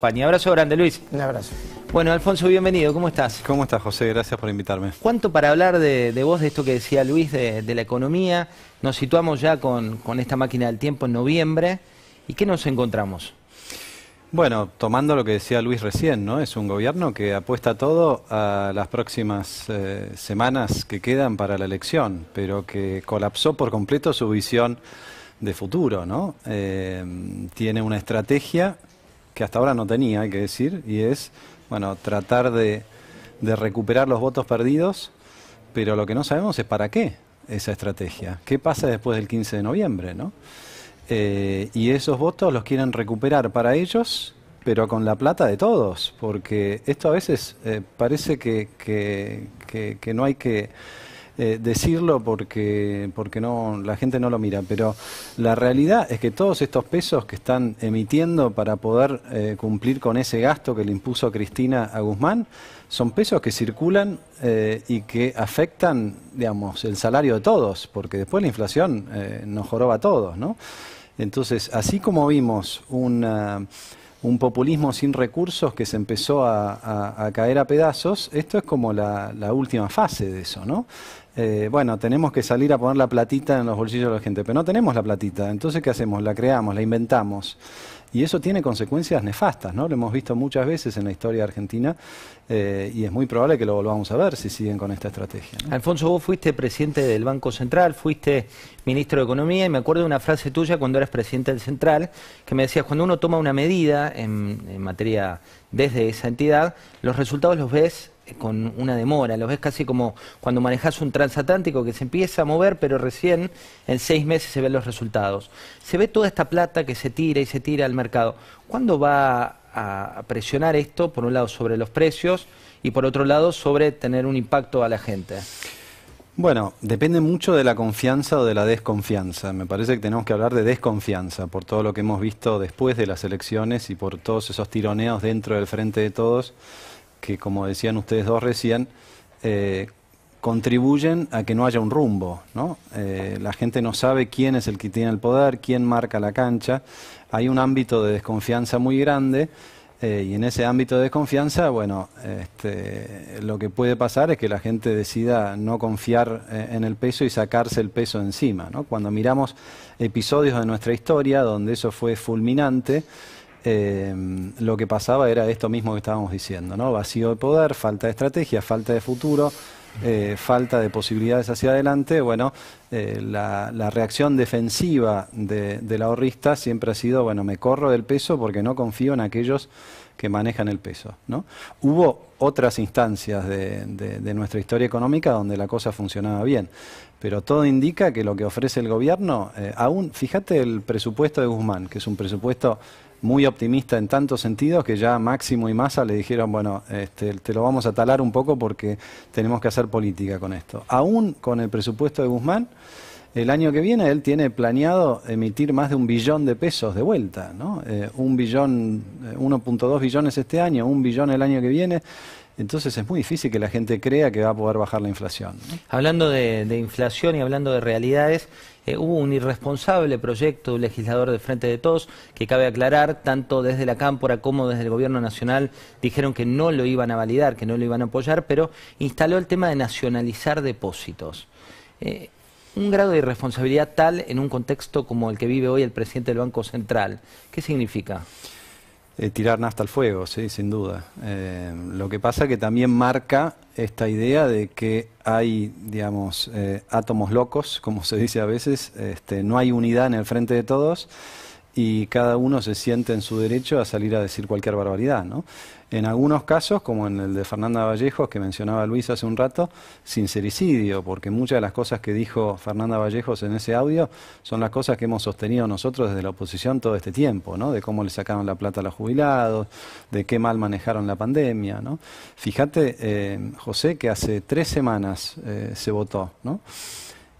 Abrazo grande, Luis. Un abrazo. Bueno, Alfonso, bienvenido. ¿Cómo estás? ¿Cómo estás, José? Gracias por invitarme. ¿Cuánto para hablar de, vos, de esto que decía Luis, de, la economía? Nos situamos ya con, esta máquina del tiempo en noviembre. ¿Y qué nos encontramos? Bueno, tomando lo que decía Luis recién, ¿no? Es un gobierno que apuesta todo a las próximas eh, semanas que quedan para la elección, pero que colapsó por completo su visión de futuro, ¿no? Eh, tiene una estrategia que hasta ahora no tenía, hay que decir, y es, bueno, tratar de, recuperar los votos perdidos, pero lo que no sabemos es para qué esa estrategia. ¿Qué pasa después del 15 de noviembre, no? Eh, y esos votos los quieren recuperar para ellos, pero con la plata de todos, porque esto a veces eh, parece que, que no hay que eh, decirlo porque, porque no, la gente no lo mira, pero la realidad es que todos estos pesos que están emitiendo para poder eh, cumplir con ese gasto que le impuso Cristina a Guzmán, son pesos que circulan eh, y que afectan, digamos, el salario de todos, porque después la inflación nos joroba a todos, ¿no? Entonces, así como vimos un populismo sin recursos que se empezó a, caer a pedazos, esto es como la, la, última fase de eso, ¿no? Eh, bueno, tenemos que salir a poner la platita en los bolsillos de la gente, pero no tenemos la platita, entonces ¿qué hacemos? La creamos, la inventamos. Y eso tiene consecuencias nefastas, ¿no? Lo hemos visto muchas veces en la historia argentina eh, y es muy probable que lo volvamos a ver si siguen con esta estrategia. Alfonso, vos fuiste presidente del Banco Central, fuiste ministro de Economía y me acuerdo de una frase tuya cuando eras presidente del Central que me decías, cuando uno toma una medida en, en materia desde esa entidad, los resultados los ves con una demora, lo ves casi como cuando manejas un transatlántico que se empieza a mover, pero recién en seis meses se ven los resultados. Se ve toda esta plata que se tira y se tira al mercado. ¿Cuándo va a presionar esto, por un lado, sobre los precios y por otro lado, sobre tener un impacto a la gente? Bueno, depende mucho de la confianza o de la desconfianza. Me parece que tenemos que hablar de desconfianza por todo lo que hemos visto después de las elecciones y por todos esos tironeos dentro del frente de todos que, como decían ustedes dos recién, eh, contribuyen a que no haya un rumbo. ¿no? Eh, la gente no sabe quién es el que tiene el poder, quién marca la cancha. Hay un ámbito de desconfianza muy grande. Eh, y en ese ámbito de desconfianza, bueno, este, lo que puede pasar es que la gente decida no confiar en el peso y sacarse el peso encima. ¿no? Cuando miramos episodios de nuestra historia donde eso fue fulminante, eh, lo que pasaba era esto mismo que estábamos diciendo, ¿no? Vacío de poder, falta de estrategia, falta de futuro, eh, falta de posibilidades hacia adelante. Bueno, eh, la, reacción defensiva de, del ahorrista siempre ha sido, bueno, me corro del peso porque no confío en aquellos que manejan el peso, ¿no? Hubo otras instancias de, de nuestra historia económica donde la cosa funcionaba bien, pero todo indica que lo que ofrece el gobierno, aún, fíjate el presupuesto de Guzmán, que es un presupuesto muy optimista en tantos sentidos que ya Máximo y Massa le dijeron, bueno, este, te lo vamos a talar un poco porque tenemos que hacer política con esto. Aún con el presupuesto de Guzmán, el año que viene él tiene planeado emitir más de un billón de pesos de vuelta, ¿no? Eh, un billón, 1.2 eh, billones este año, un billón el año que viene. Entonces es muy difícil que la gente crea que va a poder bajar la inflación. Hablando de, inflación y hablando de realidades, eh, hubo un irresponsable proyecto del legislador de Frente de Todos que cabe aclarar, tanto desde la Cámpora como desde el Gobierno Nacional dijeron que no lo iban a validar, que no lo iban a apoyar, pero instaló el tema de nacionalizar depósitos. Eh, un grado de irresponsabilidad tal en un contexto como el que vive hoy el presidente del Banco Central. ¿Qué significa? Eh, tirar nafta al fuego, sí, sin duda. Eh, lo que pasa que también marca esta idea de que hay, digamos, eh, átomos locos, como se dice a veces, este, no hay unidad en el frente de todos y cada uno se siente en su derecho a salir a decir cualquier barbaridad, ¿no? En algunos casos, como en el de Fernanda Vallejos, que mencionaba Luis hace un rato, sincericidio, porque muchas de las cosas que dijo Fernanda Vallejos en ese audio son las cosas que hemos sostenido nosotros desde la oposición todo este tiempo, ¿no? De cómo le sacaron la plata a los jubilados, de qué mal manejaron la pandemia, ¿no? Fíjate, eh, José, que hace tres semanas eh, se votó, ¿no?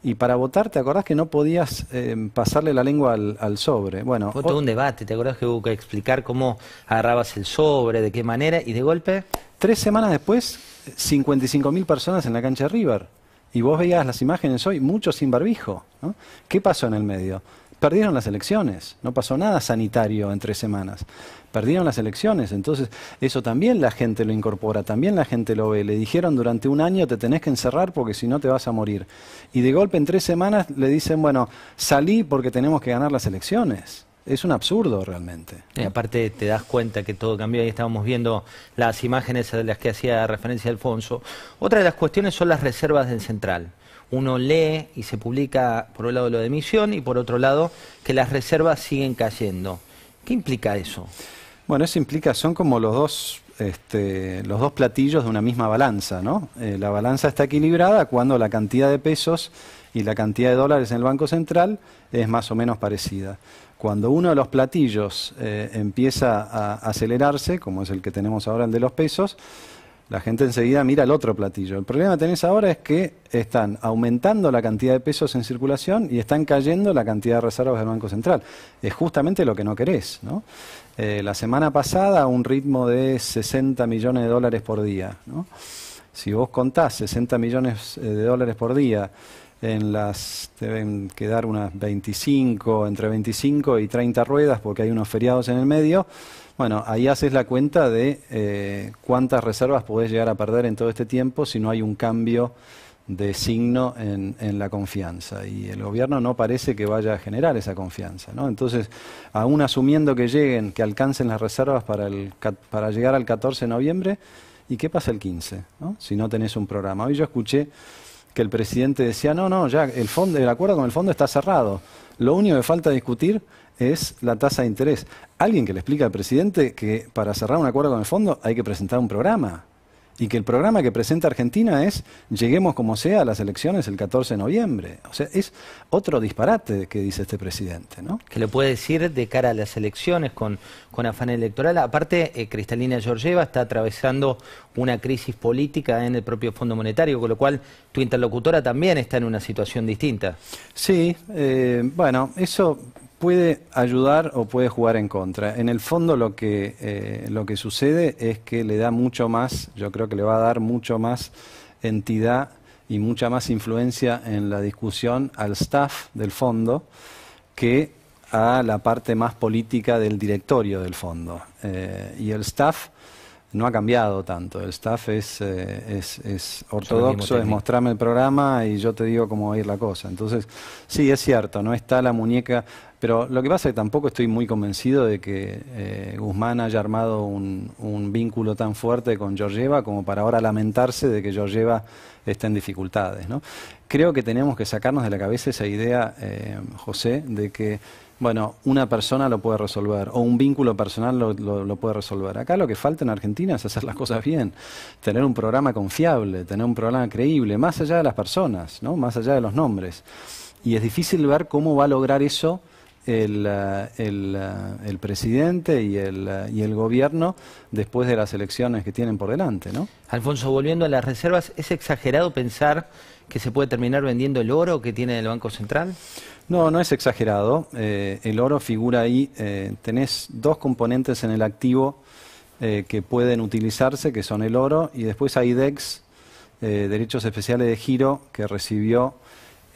Y para votar, ¿te acordás que no podías eh, pasarle la lengua al, sobre? Bueno, Fue todo un debate, ¿te acordás que hubo que explicar cómo agarrabas el sobre, de qué manera, y de golpe... Tres semanas después, 55.000 personas en la cancha de River. Y vos veías las imágenes hoy, muchos sin barbijo. ¿no? ¿Qué pasó en el medio? Perdieron las elecciones, no pasó nada sanitario en tres semanas. Perdieron las elecciones, entonces eso también la gente lo incorpora, también la gente lo ve. Le dijeron durante un año te tenés que encerrar porque si no te vas a morir. Y de golpe en tres semanas le dicen, bueno, salí porque tenemos que ganar las elecciones es un absurdo realmente. Y aparte te das cuenta que todo cambió, y estábamos viendo las imágenes de las que hacía referencia Alfonso. Otra de las cuestiones son las reservas del central. Uno lee y se publica por un lado lo de emisión y por otro lado que las reservas siguen cayendo. ¿Qué implica eso? Bueno, eso implica, son como los dos este, los dos platillos de una misma balanza, ¿no? Eh, la balanza está equilibrada cuando la cantidad de pesos y la cantidad de dólares en el Banco Central es más o menos parecida. Cuando uno de los platillos eh, empieza a acelerarse, como es el que tenemos ahora, el de los pesos, la gente enseguida mira el otro platillo. El problema que tenés ahora es que están aumentando la cantidad de pesos en circulación y están cayendo la cantidad de reservas del Banco Central. Es justamente lo que no querés. ¿no? Eh, la semana pasada, un ritmo de 60 millones de dólares por día. ¿no? Si vos contás 60 millones eh, de dólares por día en las deben quedar unas 25, entre 25 y 30 ruedas porque hay unos feriados en el medio. Bueno, ahí haces la cuenta de eh, cuántas reservas podés llegar a perder en todo este tiempo si no hay un cambio de signo en, en, la confianza. Y el gobierno no parece que vaya a generar esa confianza. ¿no? Entonces, aún asumiendo que lleguen, que alcancen las reservas para, el, para llegar al 14 de noviembre, ¿y qué pasa el 15? ¿no? Si no tenés un programa. Hoy yo escuché que el presidente decía, no, no, ya el, fondo, el acuerdo con el fondo está cerrado. Lo único que falta discutir es la tasa de interés. Alguien que le explica al presidente que para cerrar un acuerdo con el fondo hay que presentar un programa y que el programa que presenta Argentina es lleguemos como sea a las elecciones el 14 de noviembre. O sea, es otro disparate que dice este presidente, ¿no? Que lo puede decir de cara a las elecciones con, con afán electoral. Aparte, eh, Cristalina Georgieva está atravesando una crisis política en el propio Fondo Monetario, con lo cual tu interlocutora también está en una situación distinta. Sí, eh, bueno, eso puede ayudar o puede jugar en contra. En el fondo lo que, eh, lo que sucede es que le da mucho más, yo creo que le va a dar mucho más entidad y mucha más influencia en la discusión al staff del fondo que a la parte más política del directorio del fondo. Eh, y el staff no ha cambiado tanto. El staff es, eh, es, es, ortodoxo, es mostrarme el programa y yo te digo cómo va a ir la cosa. Entonces, sí, es cierto, no está la muñeca, pero lo que pasa es que tampoco estoy muy convencido de que eh, Guzmán haya armado un, un, vínculo tan fuerte con Georgieva como para ahora lamentarse de que Georgieva esté en dificultades. ¿no? Creo que tenemos que sacarnos de la cabeza esa idea, eh, José, de que bueno, una persona lo puede resolver o un vínculo personal lo, lo, puede resolver. Acá lo que falta en Argentina es hacer las cosas bien, tener un programa confiable, tener un programa creíble, más allá de las personas, ¿no? más allá de los nombres. Y es difícil ver cómo va a lograr eso el, eh, el, eh, el presidente y el, eh, y el gobierno después de las elecciones que tienen por delante. ¿no? Alfonso, volviendo a las reservas, ¿es exagerado pensar que se puede terminar vendiendo el oro que tiene el Banco Central? No, no es exagerado. Eh, el oro figura ahí. Eh, tenés dos componentes en el activo eh, que pueden utilizarse, que son el oro, y después hay DEX, derechos especiales de giro, que recibió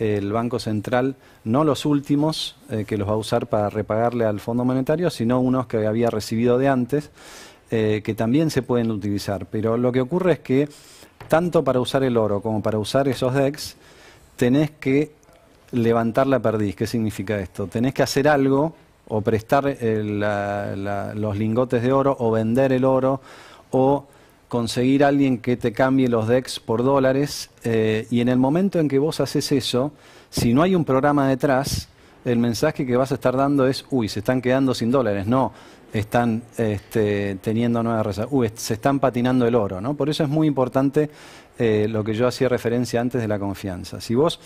el Banco Central, no los últimos, que los va a usar para repagarle al Fondo Monetario, sino unos que había recibido de antes, que también se pueden utilizar. Pero lo que ocurre es que, tanto para usar el oro como para usar esos DEX, tenés que levantar la perdiz. ¿Qué significa esto? Tenés que hacer algo o prestar los lingotes de oro o vender el oro o conseguir a alguien que te cambie los DEX por dólares eh, y en el momento en que vos haces eso, si no hay un programa detrás, el mensaje que vas a estar dando es, uy, se están quedando sin dólares, no, están este, teniendo nuevas reservas, uy, se están patinando el oro, ¿no? Por eso es muy importante eh, lo que yo hacía referencia antes de la confianza. Si vos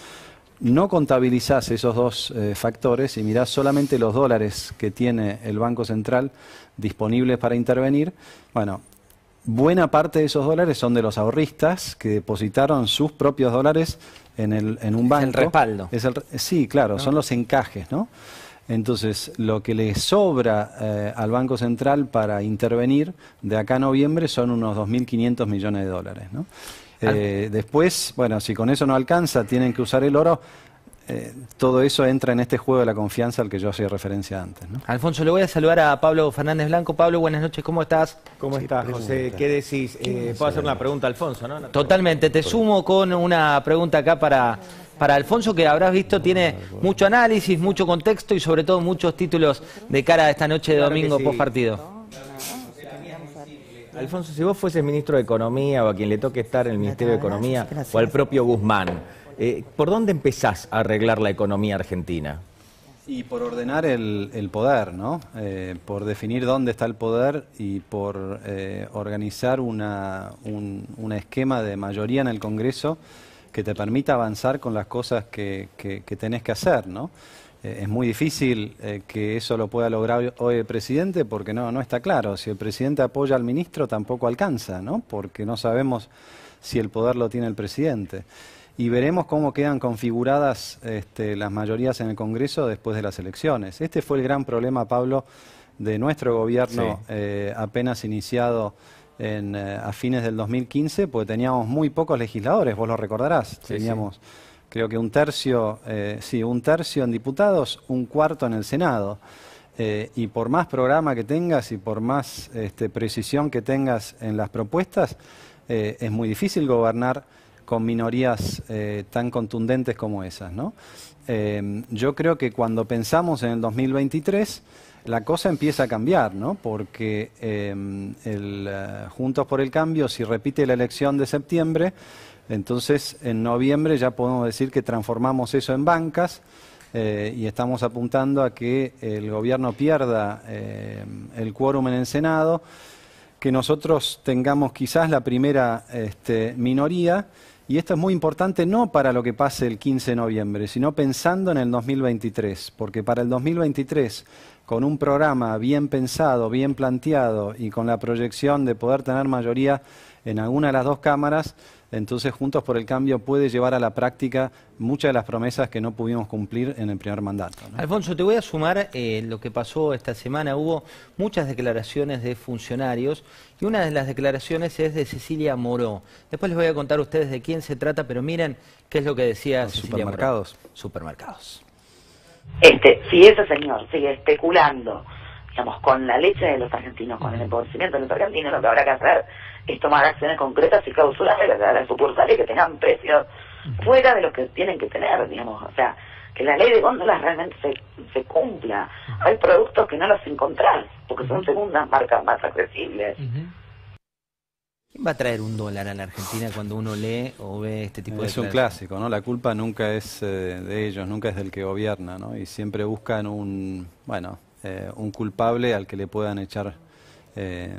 no contabilizás esos dos eh, factores y mirás solamente los dólares que tiene el Banco Central disponibles para intervenir, bueno, buena parte de esos dólares son de los ahorristas que depositaron sus propios dólares en, el, en un banco. el respaldo. Es el, sí, claro, son los encajes, ¿no? Entonces, lo que le sobra eh, al Banco Central para intervenir de acá a noviembre son unos 2.500 millones de dólares, ¿no? Eh, después, bueno, si con eso no alcanza, tienen que usar el oro. Eh, todo eso entra en este juego de la confianza al que yo hacía referencia antes. Alfonso, le voy a saludar a Pablo Fernández Blanco. Pablo, buenas noches, ¿cómo estás? ¿Cómo estás, José? ¿Qué decís? Eh, ¿Puedo hacer una pregunta a Alfonso? ¿no? Totalmente, te sumo con una pregunta acá para, para Alfonso, que habrás visto tiene mucho análisis, mucho contexto y sobre todo muchos títulos de cara a esta noche de domingo post partido. Alfonso, si vos fueses ministro de Economía o a quien le toque estar en el Ministerio de Economía o al propio Guzmán, eh, ¿por dónde empezás a arreglar la economía argentina? Y por ordenar el, poder, ¿no? Eh, por definir dónde está el poder y por eh, organizar una, un, esquema de mayoría en el Congreso que te permita avanzar con las cosas que, que, tenés que hacer, ¿no? Es muy difícil que eso lo pueda lograr hoy el presidente porque no está claro. Si el presidente apoya al ministro tampoco alcanza, ¿no? porque no sabemos si el poder lo tiene el presidente. Y veremos cómo quedan configuradas este, las mayorías en el Congreso después de las elecciones. Este fue el gran problema, Pablo, de nuestro gobierno eh, apenas iniciado a fines del 2015, porque teníamos muy pocos legisladores, vos lo recordarás. teníamos creo que un tercio, eh, sí, un tercio en diputados, un cuarto en el Senado. Eh, y por más programa que tengas y por más este, precisión que tengas en las propuestas, eh, es muy difícil gobernar con minorías tan contundentes como esas. ¿no? yo creo que cuando pensamos en el 2023, la cosa empieza a cambiar, ¿no? porque el, Juntos por el Cambio, si repite la elección de septiembre, entonces, en noviembre ya podemos decir que transformamos eso en bancas eh, y estamos apuntando a que el gobierno pierda eh, el quórum en el Senado, que nosotros tengamos quizás la primera este, minoría. Y esto es muy importante no para lo que pase el 15 de noviembre, sino pensando en el 2023, porque para el 2023, con un programa bien pensado, bien planteado y con la proyección de poder tener mayoría en alguna de las dos cámaras, entonces Juntos por el Cambio puede llevar a la práctica muchas de las promesas que no pudimos cumplir en el primer mandato. Alfonso, te voy a sumar eh, lo que pasó esta semana. Hubo muchas declaraciones de funcionarios y una de las declaraciones es de Cecilia Moró. Después les voy a contar a ustedes de quién se trata, pero miren qué es lo que decía Los Cecilia supermercados. Supermercados. Este, si ese señor sigue especulando digamos, con la leche de los argentinos, con el empobrecimiento de los argentinos, lo que habrá que hacer es tomar acciones concretas y clausuradas de las sucursales que tengan precios fuera de lo que tienen que tener, digamos, o sea, que la ley de góndolas realmente se, se cumpla. Hay productos que no los encontrás, porque son segundas marcas más accesibles. ¿Quién va a traer un dólar a la Argentina cuando uno lee o ve este tipo de Es un clásico, ¿no? La culpa nunca es eh, de ellos, nunca es del que gobierna, ¿no? Y siempre buscan un, bueno, eh, un culpable al que le puedan echar eh,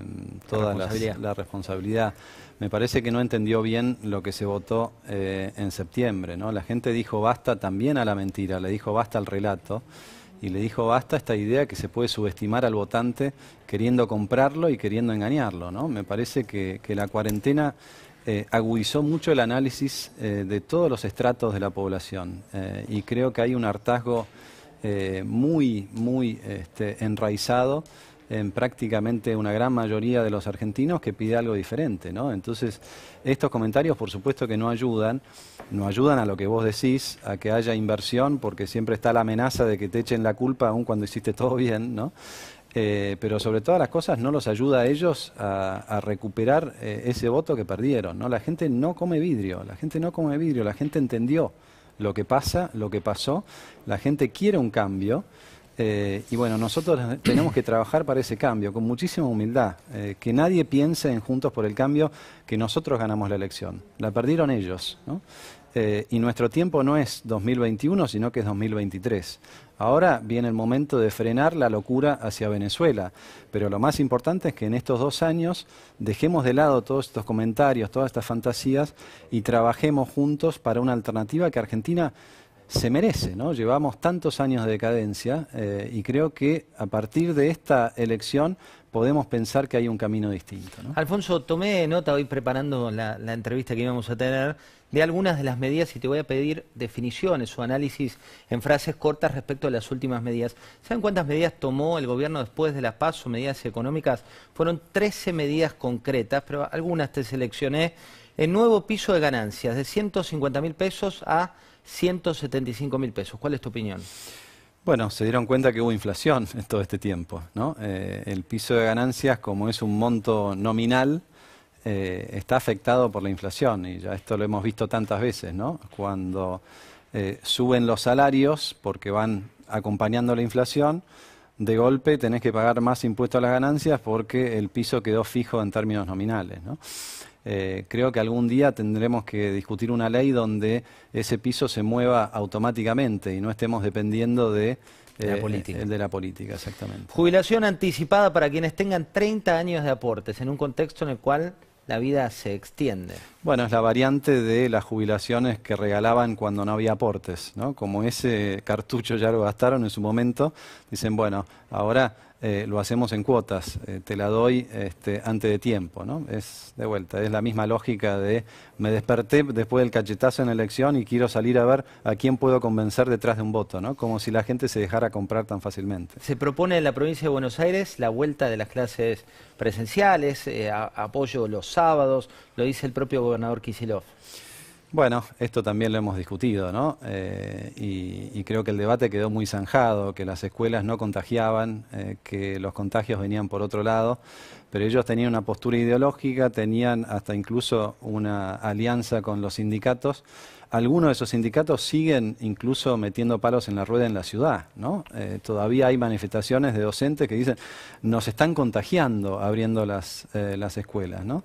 toda la responsabilidad. Me parece que no entendió bien lo que se votó eh, en septiembre. ¿no? La gente dijo basta también a la mentira, le dijo basta al relato y le dijo basta esta idea que se puede subestimar al votante queriendo comprarlo y queriendo engañarlo. ¿no? Me parece que, la cuarentena agudizó mucho el análisis de todos los estratos de la población y creo que hay un hartazgo eh, muy, muy este, enraizado en prácticamente una gran mayoría de los argentinos que pide algo diferente, ¿no? Entonces, estos comentarios, por supuesto que no ayudan, no ayudan a lo que vos decís, a que haya inversión, porque siempre está la amenaza de que te echen la culpa aun cuando hiciste todo bien, ¿no? Eh, pero sobre todas las cosas no los ayuda a ellos a, recuperar eh, ese voto que perdieron, ¿no? La gente no come vidrio, la gente no come vidrio, la gente entendió lo que pasa, lo que pasó. La gente quiere un cambio. Eh, y bueno, nosotros tenemos que trabajar para ese cambio con muchísima humildad. Eh, que nadie piense en Juntos por el Cambio que nosotros ganamos la elección. La perdieron ellos. ¿no? Eh, y nuestro tiempo no es 2021, sino que es 2023. Ahora viene el momento de frenar la locura hacia Venezuela, pero lo más importante es que en estos dos años dejemos de lado todos estos comentarios, todas estas fantasías y trabajemos juntos para una alternativa que Argentina se merece, ¿no? Llevamos tantos años de decadencia eh, y creo que a partir de esta elección podemos pensar que hay un camino distinto. Alfonso, tomé nota hoy preparando la, entrevista que íbamos a tener de algunas de las medidas y te voy a pedir definiciones o análisis en frases cortas respecto a las últimas medidas. ¿Saben cuántas medidas tomó el gobierno después de las PASO, medidas económicas? Fueron 13 medidas concretas, pero algunas te seleccioné. El nuevo piso de ganancias de 150 mil pesos a 175 mil pesos. ¿Cuál es tu opinión? Bueno, se dieron cuenta que hubo inflación en todo este tiempo. ¿no? Eh, el piso de ganancias, como es un monto nominal, eh, está afectado por la inflación y ya esto lo hemos visto tantas veces, ¿no? Cuando eh, suben los salarios porque van acompañando la inflación, de golpe tenés que pagar más impuestos a las ganancias porque el piso quedó fijo en términos nominales, ¿no? Eh, creo que algún día tendremos que discutir una ley donde ese piso se mueva automáticamente y no estemos dependiendo de la política. El de la política, exactamente. Jubilación anticipada para quienes tengan 30 años de aportes, en un contexto en el cual la vida se extiende. Bueno, es la variante de las jubilaciones que regalaban cuando no había aportes, ¿no? Como ese cartucho ya lo gastaron en su momento, dicen, bueno, ahora eh, lo hacemos en cuotas, eh, te la doy este, antes de tiempo, ¿no? Es de vuelta, es la misma lógica de me desperté después del cachetazo en la elección y quiero salir a ver a quién puedo convencer detrás de un voto, ¿no? Como si la gente se dejara comprar tan fácilmente. Se propone en la provincia de Buenos Aires la vuelta de las clases presenciales, eh, apoyo los sábados, lo dice el propio gobernador Kisilov. Bueno, esto también lo hemos discutido, ¿no? Eh, y, creo que el debate quedó muy zanjado, que las escuelas no contagiaban, eh, que los contagios venían por otro lado, pero ellos tenían una postura ideológica, tenían hasta incluso una alianza con los sindicatos. Algunos de esos sindicatos siguen incluso metiendo palos en la rueda en la ciudad, ¿no? Eh, todavía hay manifestaciones de docentes que dicen, nos están contagiando abriendo las, las escuelas, ¿no?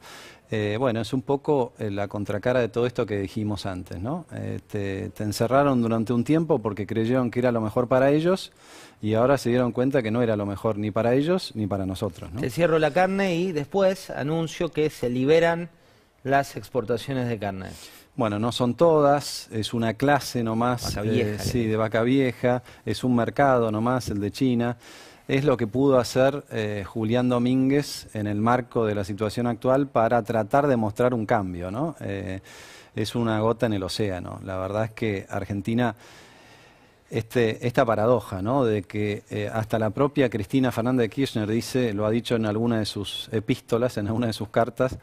Eh, bueno, es un poco eh, la contracara de todo esto que dijimos antes, ¿no? Eh, te, encerraron durante un tiempo porque creyeron que era lo mejor para ellos y ahora se dieron cuenta que no era lo mejor ni para ellos ni para nosotros, ¿no? Te cierro la carne y después anuncio que se liberan las exportaciones de carne. Bueno, no son todas, es una clase nomás, vaca vieja, sí, de vaca vieja, es un mercado nomás, el de China es lo que pudo hacer eh, Julián Domínguez en el marco de la situación actual para tratar de mostrar un cambio. ¿no? Eh, es una gota en el océano. La verdad es que Argentina, este, esta paradoja ¿no? de que eh, hasta la propia Cristina Fernández de Kirchner dice, lo ha dicho en alguna de sus epístolas, en alguna de sus cartas,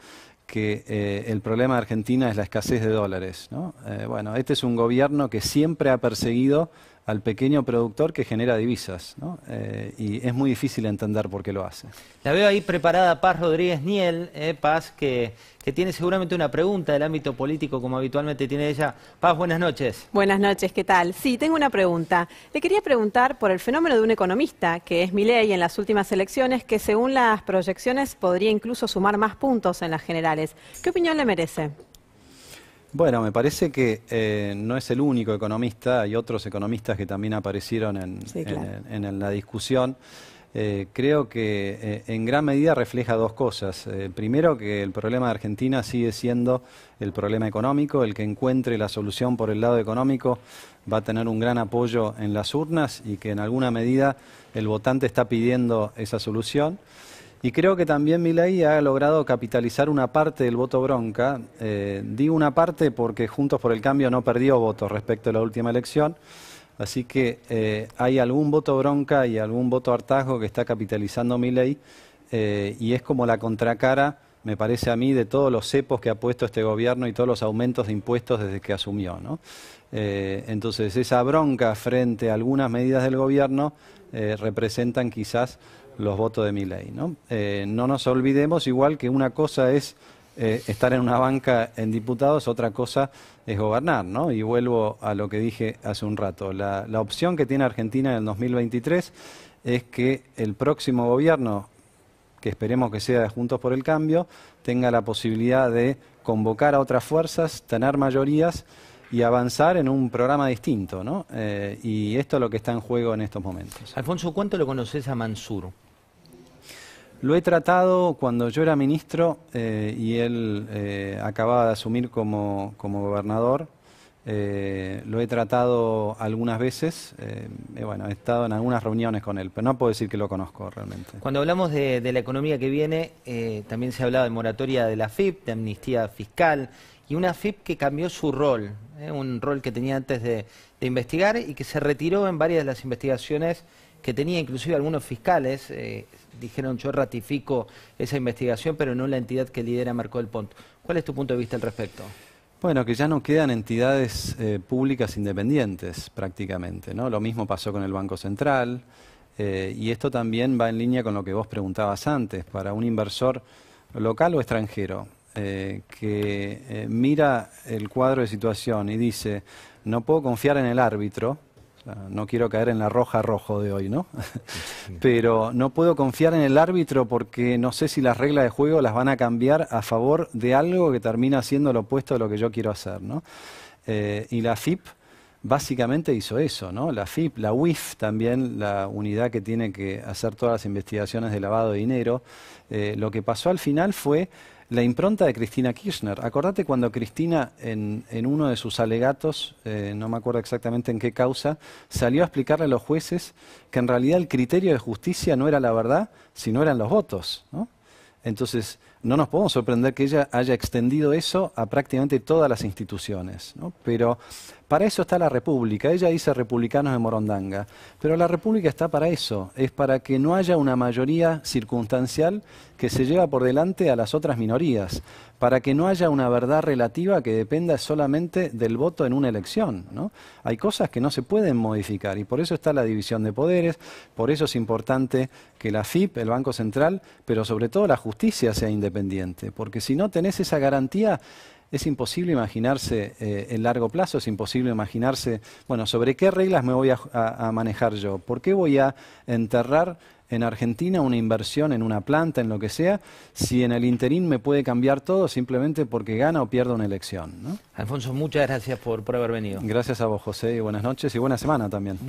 que el problema de Argentina es la escasez de dólares. ¿no? bueno, este es un gobierno que siempre ha perseguido al pequeño productor que genera divisas. ¿no? Eh, y es muy difícil entender por qué lo hace. La veo ahí preparada Paz Rodríguez Niel, eh, Paz, que, que, tiene seguramente una pregunta del ámbito político como habitualmente tiene ella. Paz, buenas noches. Buenas noches, ¿qué tal? Sí, tengo una pregunta. Le quería preguntar por el fenómeno de un economista, que es Milei en las últimas elecciones, que según las proyecciones podría incluso sumar más puntos en las generales. ¿Qué opinión le merece? Bueno, me parece que eh, no es el único economista, hay otros economistas que también aparecieron en, la discusión. Eh, creo que eh, en gran medida refleja dos cosas. primero, que el problema de Argentina sigue siendo el problema económico, el que encuentre la solución por el lado económico va a tener un gran apoyo en las urnas y que en alguna medida el votante está pidiendo esa solución. Y creo que también Milei ha logrado capitalizar una parte del voto bronca. Eh, digo una parte porque Juntos por el Cambio no perdió votos respecto a la última elección. Así que eh, hay algún voto bronca y algún voto hartazgo que está capitalizando Milei eh, y es como la contracara, me parece a mí, de todos los cepos que ha puesto este gobierno y todos los aumentos de impuestos desde que asumió. ¿no? entonces, esa bronca frente a algunas medidas del gobierno representan quizás los votos de mi ley. ¿no? Eh, no nos olvidemos igual que una cosa es eh, estar en una banca en diputados, otra cosa es gobernar, ¿no? Y vuelvo a lo que dije hace un rato. La, opción que tiene Argentina en el 2023 es que el próximo gobierno, que esperemos que sea de Juntos por el Cambio, tenga la posibilidad de convocar a otras fuerzas, tener mayorías y avanzar en un programa distinto, ¿no? Eh, y esto es lo que está en juego en estos momentos. Alfonso, ¿cuánto lo conoces a Mansur? Lo he tratado cuando yo era ministro eh, y él eh, acababa de asumir como, gobernador. Eh, lo he tratado algunas veces, bueno, he estado en algunas reuniones con él, pero no puedo decir que lo conozco realmente. Cuando hablamos de, la economía que viene, también se hablaba de moratoria de la FIP, de amnistía fiscal, y una FIP que cambió su rol, un rol que tenía antes de investigar y que se retiró en varias de las investigaciones que tenía inclusive algunos fiscales, eh, dijeron yo ratifico esa investigación, pero no la entidad que lidera Marco del Ponto. ¿Cuál es tu punto de vista al respecto? Bueno, que ya no quedan entidades eh, públicas independientes prácticamente, ¿no? Lo mismo pasó con el Banco Central eh, y esto también va en línea con lo que vos preguntabas antes, para un inversor local o extranjero eh, que mira el cuadro de situación y dice, no puedo confiar en el árbitro, no quiero caer en la roja rojo de hoy, ¿no? Pero no puedo confiar en el árbitro porque no sé si las reglas de juego las van a cambiar a favor de algo que termina siendo lo opuesto de lo que yo quiero hacer, ¿no? Eh, y la FIP básicamente hizo eso, ¿no? La FIP, la UIF también, la unidad que tiene que hacer todas las investigaciones de lavado de dinero, eh, lo que pasó al final fue la impronta de Cristina Kirchner. Acordate cuando Cristina, en, uno de sus alegatos, eh, no me acuerdo exactamente en qué causa, salió a explicarle a los jueces que en realidad el criterio de justicia no era la verdad, sino eran los votos. Entonces, no nos podemos sorprender que ella haya extendido eso a prácticamente todas las instituciones. Pero para eso está la República. Ella dice republicanos de Morondanga. Pero la República está para eso. Es para que no haya una mayoría circunstancial que se lleva por delante a las otras minorías. Para que no haya una verdad relativa que dependa solamente del voto en una elección. ¿no? Hay cosas que no se pueden modificar y por eso está la división de poderes. Por eso es importante que la FIP, el Banco Central, pero sobre todo la justicia sea independiente. Porque si no tenés esa garantía, es imposible imaginarse eh, en largo plazo, es imposible imaginarse, bueno, sobre qué reglas me voy a, manejar yo, por qué voy a enterrar en Argentina una inversión en una planta, en lo que sea, si en el interín me puede cambiar todo simplemente porque gana o pierda una elección. Alfonso, muchas gracias por, por haber venido. Gracias a vos, José, y buenas noches y buena semana también.